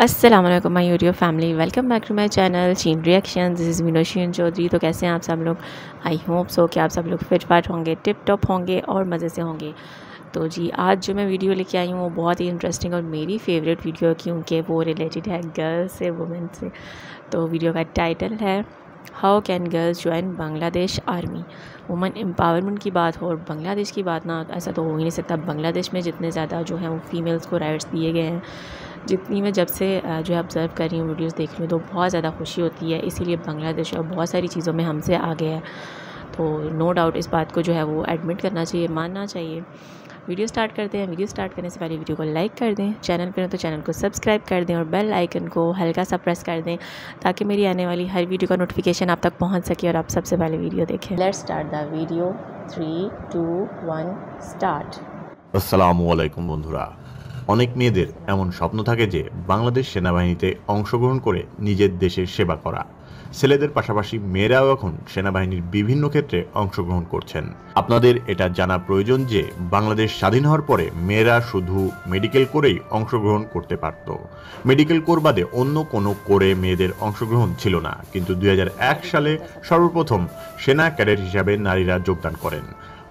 अस्सलाम वालेकुम my YouTube family welcome back to my channel चीन रिएक्शन दिस इज़ मीनोशियन चौधरी तो कैसे हैं आप सब लोग? आई होप सो कि आप सब लोग फिट फाट होंगे टिप टॉप होंगे और मज़े से होंगे। तो जी, आज जो मैं वीडियो लेके आई हूँ, वो बहुत ही इंटरेस्टिंग और मेरी फेवरेट वीडियो है क्योंकि वो रिलेटेड है गर्ल्स से वुमेन से। तो वीडियो का टाइटल है how can girls join Bangladesh army women empowerment की बात हो और बांग्लादेश की बात ना, ऐसा तो हो ही नहीं सकता। बांग्लादेश में जितने ज़्यादा जो है, वो फीमेल्स को राइट्स दिए गए हैं। जितनी मैं जब से जो है ऑब्ज़र्व कर रही हूँ वीडियोस देख रही हूँ तो बहुत ज़्यादा खुशी होती है। इसीलिए बांग्लादेश और बहुत सारी चीज़ों में हमसे आगे है। तो नो डाउट इस बात को जो है वो एडमिट करना चाहिए मानना चाहिए। वीडियो स्टार्ट करते हैं। वीडियो स्टार्ट करने से पहले वीडियो को लाइक कर दें। चैनल पर हो तो चैनल को सब्सक्राइब कर दें और बेल आइकन को हल्का सा प्रेस कर दें ताकि मेरी आने वाली हर वीडियो का नोटिफिकेशन आप तक पहुँच सके और आप सबसे पहले वीडियो देखें। Let start the video three two one start Aslam बंधुरा। অনেক মেয়েদের এমন স্বপ্ন থাকে যে বাংলাদেশ সেনাবাহিনীতে অংশগ্রহণ করে নিজের দেশের সেবা করা। ছেলেদের পাশাপাশি মেয়েরাও এখন সেনাবাহিনীর বিভিন্ন ক্ষেত্রে অংশগ্রহণ করছেন। আপনাদের এটা জানা প্রয়োজন যে বাংলাদেশ স্বাধীন হওয়ার পরে মেয়েরা শুধু মেডিকেল করেই অংশগ্রহণ করতে পারত। মেডিকেল কোর বাদে অন্য কোনো কোরে মেয়েদের অংশগ্রহণ ছিল না। কিন্তু দুই হাজার এক সালে সর্বপ্রথম সেনা ক্যাডেট হিসাবে নারীরা যোগদান করেন।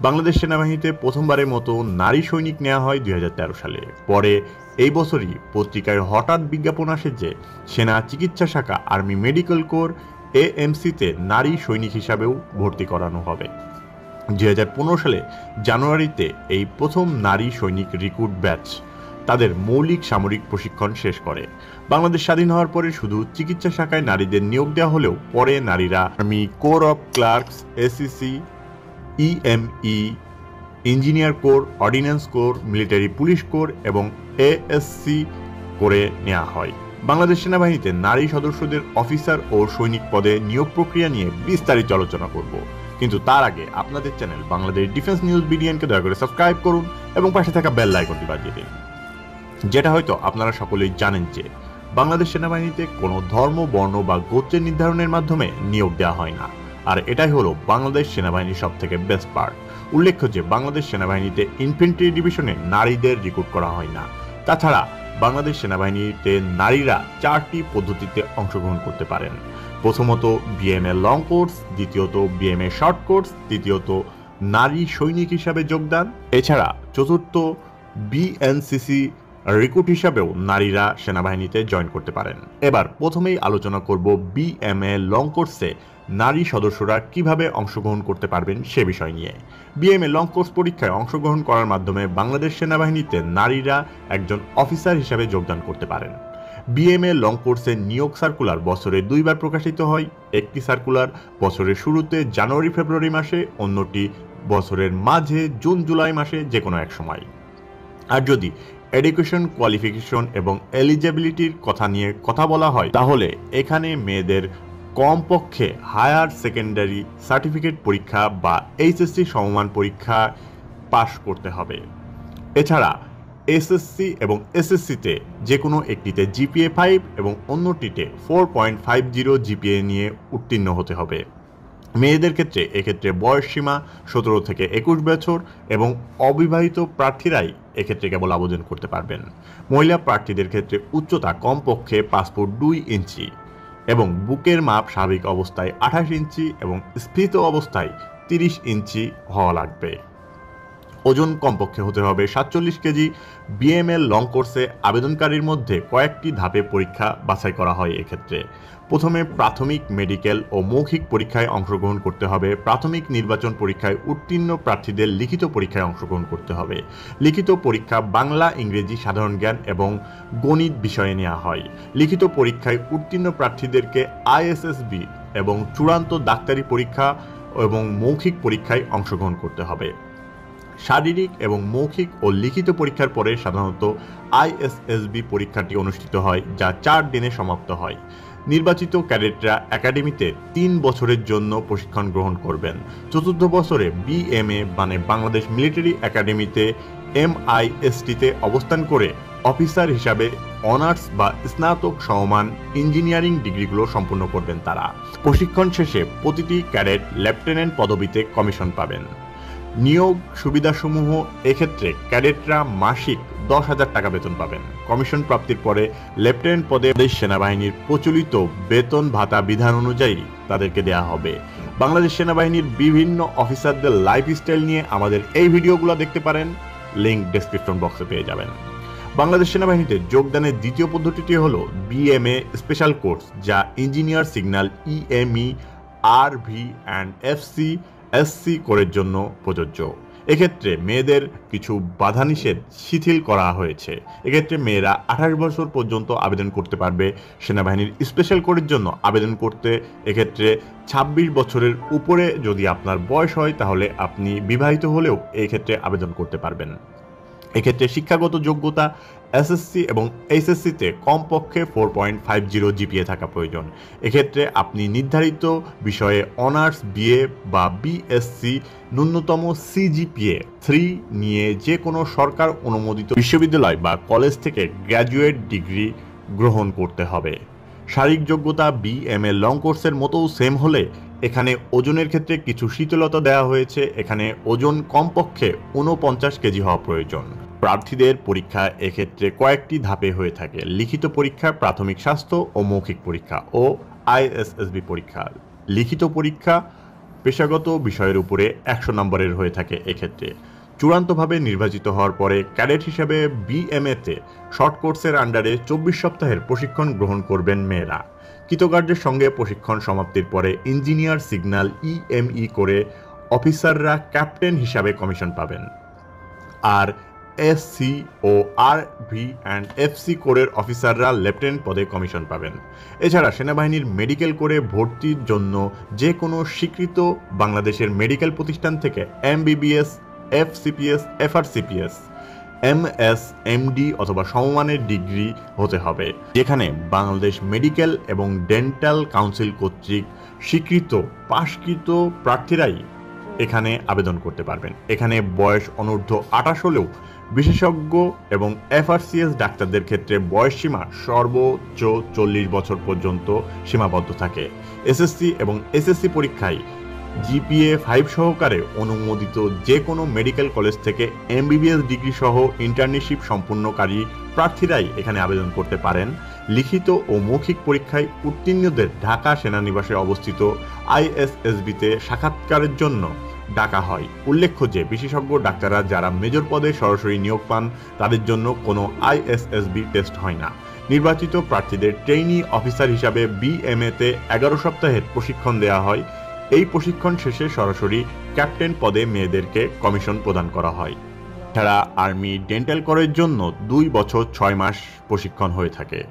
বাংলাদেশ সেনাবাহিনীতে প্রথমবারের মতো নারী সৈনিক নেওয়া হয় দু হাজার তেরো সালে। পরে এই বছরই পত্রিকায় হঠাৎ বিজ্ঞাপন আসে যে সেনা চিকিৎসা শাখা আর্মি মেডিকেল কোর এএমসিতে নারী সৈনিক হিসাবেও ভর্তি করানো হবে। দু হাজার পনেরো সালে জানুয়ারিতে এই প্রথম নারী সৈনিক রিক্রুট ব্যাচ তাদের মৌলিক সামরিক প্রশিক্ষণ শেষ করে। বাংলাদেশ স্বাধীন হওয়ার পরে শুধু চিকিৎসা শাখায় নারীদের নিয়োগ দেওয়া হলেও পরে নারীরা army corps of clerks ACC EME engineer corps ordnance corps military police corps এবং এএসসি করে নেওয়া হয়। বাংলাদেশ সেনাবাহিনীতে নারী সদস্যদের অফিসার ও সৈনিক পদে নিয়োগ প্রক্রিয়া নিয়ে বিস্তারিত আলোচনা করব। কিন্তু তার আগে আপনাদের চ্যানেল বাংলাদেশ ডিফেন্স নিউজ বিডিএনকে দয়া করে সাবস্ক্রাইব করুন এবং পাশে থাকা বেল আইকনটি বাজিয়ে দিন। যেটা হয়তো আপনারা সকলেই জানেন যে বাংলাদেশ সেনাবাহিনীতে কোনো ধর্ম, বর্ণ বা গোত্রের নির্ধারণের মাধ্যমে নিয়োগ দেওয়া হয় না। আর এটাই হলো বাংলাদেশ সেনাবাহিনীর সব থেকে বেস্ট পার্ট উল্লেখ্য যে বাংলাদেশ সেনাবাহিনীতে ইনফেন্ট্রি ডিভিশনে নারীদের রিক্রুট করা হয় না। তাছাড়া বাংলাদেশ সেনাবাহিনীতে নারীরা চারটি পদ্ধতিতে অংশগ্রহণ করতে পারেন। প্রথমত বিএমএ লং কোর্স দ্বিতীয়ত বিএমএ শর্ট কোর্স তৃতীয়ত নারী সৈনিক হিসাবে যোগদান। এছাড়া চতুর্থ বিএনসিসি রিক্রুট হিসাবেও নারীরা সেনাবাহিনীতে জয়েন করতে পারেন। এবার প্রথমেই আলোচনা করব বিএমএ লং কোর্সে নারী সদস্যরা কীভাবে অংশগ্রহণ করতে পারবেন সে বিষয় নিয়ে। বিএমএ লং কোর্স পরীক্ষায় অংশগ্রহণ করার মাধ্যমে বাংলাদেশ সেনাবাহিনীতে নারীরা একজন অফিসার হিসাবে যোগদান করতে পারেন। বিএমএ লং কোর্সের নিয়োগ সার্কুলার বছরে দুইবার প্রকাশিত হয়। একটি সার্কুলার বছরের শুরুতে জানুয়ারি ফেব্রুয়ারি মাসে, অন্যটি বছরের মাঝে জুন জুলাই মাসে যে কোনো এক সময়। আর যদি এডুকেশন কোয়ালিফিকেশন এবং এলিজিবিলিটির কথা নিয়ে কথা বলা হয়, তাহলে এখানে মেয়েদের কমপক্ষে হায়ার সেকেন্ডারি সার্টিফিকেট পরীক্ষা বা এইচএসসি সমমান পরীক্ষা পাশ করতে হবে। এছাড়া এসএসসি এবং এসএসসিতে যে কোনো একটিতে জিপিএ ফাইভ এবং অন্যটিতে four point five zero GPA নিয়ে উত্তীর্ণ হতে হবে। মেয়েদের ক্ষেত্রে এক্ষেত্রে বয়স সীমা সতেরো থেকে একুশ বছর এবং অবিবাহিত প্রার্থীরাই এক্ষেত্রে কেবল আবেদন করতে পারবেন। মহিলা প্রার্থীদের ক্ষেত্রে উচ্চতা কমপক্ষে পাসপোর্ট দুই ইঞ্চি। এবং বুকের মাপ স্বাভাবিক অবস্থায় আঠাশ ইঞ্চি এবং স্ফীত অবস্থায় তিরিশ ইঞ্চি হওয়া লাগবে। ওজন কমপক্ষে হতে হবে। সাতচল্লিশ কেজি বিএমএল লং কোর্সে আবেদনকারীর মধ্যে কয়েকটি ধাপে পরীক্ষা বাছাই করা হয় এক্ষেত্রে। প্রথমে প্রাথমিক, মেডিকেল ও মৌখিক পরীক্ষায় অংশগ্রহণ করতে হবে। প্রাথমিক নির্বাচন পরীক্ষায় উত্তীর্ণ প্রার্থীদের লিখিত পরীক্ষায় অংশগ্রহণ করতে হবে। লিখিত পরীক্ষা বাংলা, ইংরেজি, সাধারণ জ্ঞান এবং গণিত বিষয়ে নেওয়া হয়। লিখিত পরীক্ষায় উত্তীর্ণ প্রার্থীদেরকে আইএসএসবি এবং চূড়ান্ত ডাক্তারি পরীক্ষা এবং মৌখিক পরীক্ষায় অংশগ্রহণ করতে হবে। শারীরিক এবং মৌখিক ও লিখিত পরীক্ষার পরে সাধারণত আইএসএসবি পরীক্ষাটি অনুষ্ঠিত হয়, যা চার দিনে সমাপ্ত হয়। নির্বাচিত ক্যাডেটরা একাডেমিতে তিন বছরের জন্য প্রশিক্ষণ গ্রহণ করবেন। চতুর্থ বছরে বিএমএ মানে বাংলাদেশ মিলিটারি একাডেমিতে এমআইএসটিতে অবস্থান করে অফিসার হিসাবে অনার্স বা স্নাতক সমমান ইঞ্জিনিয়ারিং ডিগ্রিগুলো সম্পূর্ণ করবেন তারা। প্রশিক্ষণ শেষে প্রতিটি ক্যাডেট লেফটেন্যান্ট পদবিতে কমিশন পাবেন। নিয়োগ সুবিধাসমূহ এক্ষেত্রে ক্যাডেটরা মাসিক দশ হাজার টাকা বেতন পাবেন। কমিশন প্রাপ্তির পরে লেফটেন্যান্ট পদে দেশ সেনাবাহিনীর প্রচলিত বেতন ভাতা বিধান অনুযায়ী তাদেরকে দেয়া হবে। বাংলাদেশ সেনাবাহিনীর বিভিন্ন অফিসারদের লাইফস্টাইল নিয়ে আমাদের এই ভিডিওগুলো দেখতে পারেন। লিঙ্ক ডেসক্রিপশন বক্সে পেয়ে যাবেন। বাংলাদেশ সেনাবাহিনীতে যোগদানের দ্বিতীয় পদ্ধতিটি হল বিএমএ স্পেশাল কোর্স, যা engineer signal, EME R V and FC SC কোরের জন্য প্রযোজ্য। এক্ষেত্রে মেয়েদের কিছু বাধা নিষেধ শিথিল করা হয়েছে। এক্ষেত্রে মেয়েরা আঠাশ বছর পর্যন্ত আবেদন করতে পারবে। সেনাবাহিনীর স্পেশাল কোরের জন্য আবেদন করতে এক্ষেত্রে ২৬ বছরের উপরে যদি আপনার বয়স হয়, তাহলে আপনি বিবাহিত হলেও এই ক্ষেত্রে আবেদন করতে পারবেন। এক্ষেত্রে শিক্ষাগত যোগ্যতা এসএসসি এবং এইচএসসিতে কমপক্ষে four point five zero GPA থাকা প্রয়োজন। এক্ষেত্রে আপনি নির্ধারিত বিষয়ে অনার্স বিএ বা বিএসসি ন্যূনতম সিজিপিএ থ্রি নিয়ে যে কোনো সরকার অনুমোদিত বিশ্ববিদ্যালয় বা কলেজ থেকে গ্র্যাজুয়েট ডিগ্রি গ্রহণ করতে হবে। শারীরিক যোগ্যতা বিএমএ লং কোর্সের মতোও সেম হলে এখানে ওজনের ক্ষেত্রে কিছু শীতলতা দেওয়া হয়েছে। এখানে ওজন কমপক্ষে ঊনপঞ্চাশ কেজি হওয়া প্রয়োজন। প্রার্থীদের পরীক্ষা এক্ষেত্রে কয়েকটি ধাপে হয়ে থাকে। লিখিত পরীক্ষা, প্রাথমিক স্বাস্থ্য ও মৌখিক পরীক্ষা ও আইএসএসবি পরীক্ষা। লিখিত পরীক্ষা পেশাগত বিষয়ের উপরে একশো নম্বরের হয়ে থাকে এক্ষেত্রে। চূড়ান্তভাবে নির্বাচিত হওয়ার পরে ক্যাডেট হিসেবে বিএমএতে শর্ট কোর্সের আন্ডারে চব্বিশ সপ্তাহের প্রশিক্ষণ গ্রহণ করবেন মেয়েরা। কৃতকার্যের সঙ্গে প্রশিক্ষণ সমাপ্তির পরে ইঞ্জিনিয়ার সিগন্যাল ইএমই করে অফিসাররা ক্যাপ্টেন হিসাবে কমিশন পাবেন। আর এসসি ও আর ভি অ্যান্ড এফসি কোরের অফিসাররা লেফটেন্যান্ট পদে কমিশন পাবেন। এছাড়া সেনাবাহিনীর মেডিকেল কোরে ভর্তির জন্য যে কোনো স্বীকৃত বাংলাদেশের মেডিকেল প্রতিষ্ঠান থেকে MBBS FCPS FRCPS M S MD অথবা সমমানের ডিগ্রি হতে হবে। যেখানে বাংলাদেশ মেডিকেল এবং ডেন্টাল কাউন্সিল কর্তৃক স্বীকৃত, পাশকৃত প্রার্থীরাই এখানে আবেদন করতে পারবেন। এখানে বয়স অনূর্ধ্ব আঠাশ হলেও বিশেষজ্ঞ এবং এফআরসিএস ডাক্তারদের ক্ষেত্রে বয়স সীমা সর্বোচ্চ চল্লিশ বছর পর্যন্ত সীমাবদ্ধ থাকে। এসএসসি এবং এসএসসি পরীক্ষায় জিপিএ ফাইভ সহকারে অনুমোদিত যে কোনো মেডিকেল কলেজ থেকে এমবিবিএস ডিগ্রি সহ ইন্টার্নশিপ সম্পূর্ণকারী প্রার্থীরাই এখানে আবেদন করতে পারেন। লিখিত ও মৌখিক পরীক্ষায় উত্তীর্ণদের ঢাকা সেনানিবাসে অবস্থিত আইএসএসবিতে সাক্ষাৎকারের জন্য ডাকা হয়। উল্লেখ্য যে, বিশেষজ্ঞ ডাক্তাররা যারা মেজর পদে সরাসরি নিয়োগ পান, তাদের জন্য কোনো আইএসএসবি টেস্ট হয় না। নির্বাচিত প্রার্থীদের ট্রেইনি অফিসার হিসাবে বিএমএতে এগারো সপ্তাহের প্রশিক্ষণ দেওয়া হয়। এই প্রশিক্ষণ শেষে সরাসরি ক্যাপ্টেন পদে মেয়েদেরকে কমিশন প্রদান করা হয়। এছাড়া আর্মি ডেন্টাল করের জন্য দুই বছর ছয় মাস প্রশিক্ষণ হয়ে থাকে।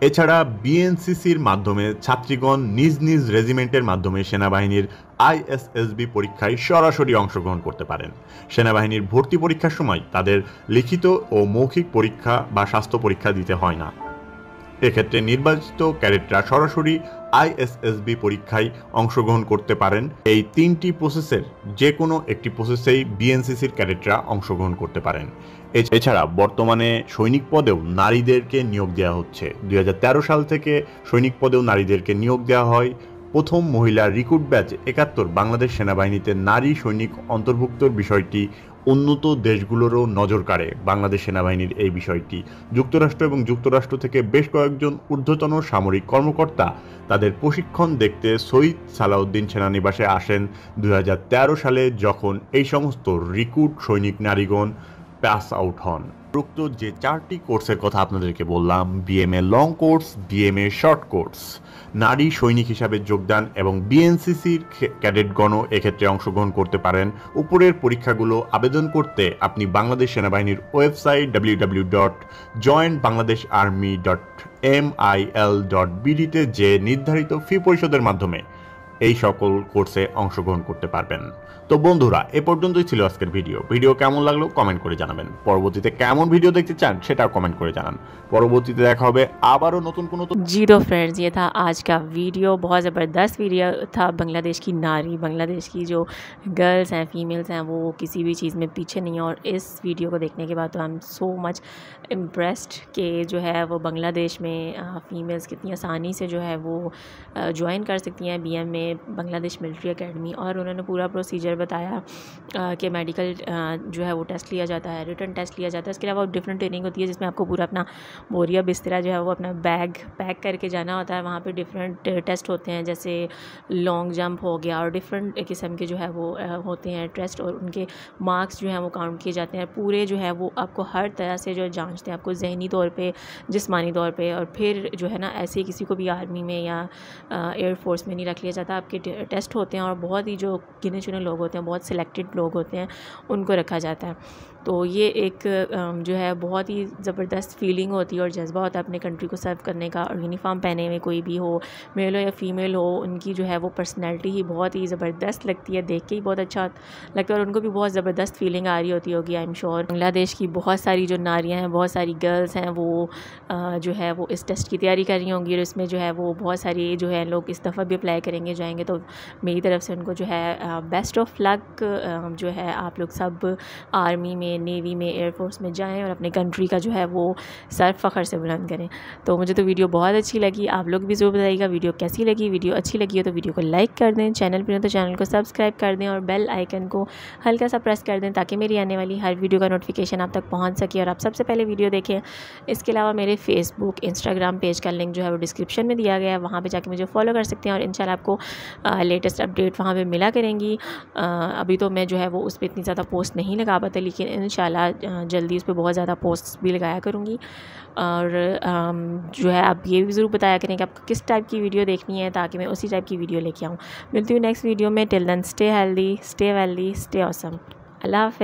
এছাড়া বিএনসিসির মাধ্যমে ছাত্রীগণ নিজ নিজ রেজিমেন্টের মাধ্যমে সেনাবাহিনীর আইএসএসবি পরীক্ষায় সরাসরি অংশগ্রহণ করতে পারেন। সেনাবাহিনীর ভর্তি পরীক্ষার সময় তাদের লিখিত ও মৌখিক পরীক্ষা বা স্বাস্থ্য পরীক্ষা দিতে হয় না। এক্ষেত্রে নির্বাচিত ক্যাডেটরা সরাসরি আইএসএসবি পরীক্ষায় অংশগ্রহণ করতে পারেন। এই তিনটি প্রসেসের যে কোনো একটি প্রসেসেই বিএনসিসির ক্যাডেটরা অংশগ্রহণ করতে পারেন। এছাড়া বর্তমানে সৈনিক পদেও নারীদেরকে নিয়োগ দেওয়া হচ্ছে। দুই হাজার তেরো সাল থেকে সৈনিক পদেও নারীদেরকে নিয়োগ দেওয়া হয়। প্রথম মহিলা রিক্রুট ব্যাচ একাত্তর বাংলাদেশ সেনাবাহিনীতে নারী সৈনিক অন্তর্ভুক্তর বিষয়টি উন্নত দেশগুলোরও নজর কাড়ে বাংলাদেশ সেনাবাহিনীর এই বিষয়টি। যুক্তরাষ্ট্র এবং যুক্তরাষ্ট্র থেকে বেশ কয়েকজন ঊর্ধ্বতন সামরিক কর্মকর্তা তাদের প্রশিক্ষণ দেখতে সৈয়দ সালাউদ্দিন সেনানিবাসে আসেন। দুই হাজার তেরো সালে যখন এই সমস্ত রিক্রুট সৈনিক নারীগণ পাস আউট হন। উপরোক্ত যে চারটি কোর্সের কথা আপনাদেরকে বললাম BMA long course BMA short course নারী সৈনিক হিসাবে যোগদান এবং বিএনসিসির ক্যাডেটগণও এক্ষেত্রে অংশগ্রহণ করতে পারেন। উপরের পরীক্ষাগুলো আবেদন করতে আপনি বাংলাদেশ সেনাবাহিনীর website W W dot joint Bangladesh army dot M I L dot বিডিতে যে নির্ধারিত ফি পরিশোধের মাধ্যমে এই সকল কোর্সে অংশগ্রহণ করতে পারবেন। তো বন্ধুরা এ পর্যন্তই ছিল আজকের ভিডিও ভিডিও কেমন লাগলো কমেন্ট করে জানাবেন পরবর্তীতে কেমন ভিডিও দেখতে চান সেটাও কমেন্ট করে জানান পরবর্তীতে দেখা হবে আবারও নতুন কোনো তো जीरो फ्रेंड्स ये था आज का वीडियो बहुत ज़बरदस्त वीडियो था बांग्लादेश की नारी बांग्लादेश की जो गर्ल्स हैं फीमेल्स हैं वो किसी भी चीज़ में पीछे नहीं है और इस वीडियो को देखने के बाद तो I am so much impressed कि जो है वो बांग्लादेश में फ़ीमेल्स कितनी आसानी से जो है वो ज्वाइन कर सकती हैं बी में बांग्लादेश मिलिट्री अकेडमी और उन्होंने पूरा प्रोसीजर बताया कि मेडिकल जो है वो टेस्ट लिया जाता है रिटर्न टेस्ट लिया जाता है। इसके अलावा डिफरेंट ट्रेनिंग होती है, जिसमें आपको पूरा अपना बोरिया बिस्तरा जो है वो अपना बैग पैक करके जाना होता है। वहाँ पर डिफरेंट टेस्ट होते हैं, जैसे लॉन्ग जंप हो गया और डिफरेंट किस्म के जो है वो होते हैं टेस्ट और उनके मार्क्स जो हैं वो काउंट किए जाते हैं। पूरे जो है वो आपको हर तरह से जो जाँचते हैं, आपको जहनी तौर पर जिसमानी तौर पर और फिर जो है ना, ऐसे किसी को भी आर्मी में या एयरफोर्स में नहीं रख लिया जाता। आपके टेस्ट होते हैं और बहुत ही जो गिने चुने लोग बहुत सिलेक्टेड लोग होते हैं उनको रखा जाता है। तो ये एक जो है बहुत ही ज़बरदस्त फीलिंग होती है और जज्बा होता है अपने कंट्री को सर्व करने का। और यूनिफॉर्म पहने हुए कोई भी हो मेल हो या फ़ीमेल हो, उनकी जो है वो पर्सनैलिटी ही बहुत ही ज़बरदस्त लगती है, देख के ही बहुत अच्छा लगता है और उनको भी बहुत ज़बरदस्त फीलिंग आ रही होती होगी आई एम श्योर बांग्लादेश की बहुत सारी जो नारियाँ हैं, बहुत सारी गर्ल्स हैं, वो जो है वो इस टेस्ट की तैयारी कर रही होंगी और इसमें जो है वो बहुत सारी जो है लोग इस दफ़ा भी अप्लाई करेंगे, जाएँगे तो मेरी तरफ़ से उनको जो है बेस्ट ऑफ़ लक जो है आप लोग सब आर्मी में नेवी में एयरफोर्स में जाएँ और अपने कंट्री का जो है वो सर फ़ख्र से बुलंद करें। तो मुझे तो वीडियो बहुत अच्छी लगी, आप लोग भी ज़रूर बताइएगा वीडियो कैसी लगी, वीडियो अच्छी लगी हो तो वीडियो को लाइक कर दें चैनल पर हो तो चैनल को सब्सक्राइब कर दें और बेल आइकन को हल्का सा प्रेस कर दें ताकि मेरी आने वाली हर वीडियो का नोटिफिकेशन आप तक पहुँच सके और आप सबसे पहले वीडियो देखें। इसके अलावा मेरे फेसबुक इंस्टाग्राम पेज का लिंक जो है वो डिस्क्रिप्शन में दिया गया है, वहाँ पर जाके मुझे फॉलो कर सकते हैं और इन आपको लेटेस्ट अपडेट वहाँ पर मिला करेंगी। अभी तो मैं जो है वो उस पर इतनी ज़्यादा पोस्ट नहीं लगा पाता, लेकिन इन जल्दी उस पर बहुत ज़्यादा पोस्ट भी लगाया करूँगी। और जो है आप ये भी ज़रूर बताया करें कि आपको किस टाइप की वीडियो देखनी है ताकि मैं उसी टाइप की वीडियो लेके आऊँ। मिलती हूँ नेक्स्ट वीडियो में। Till then stay healthy stay wealthy stay awesome Allah half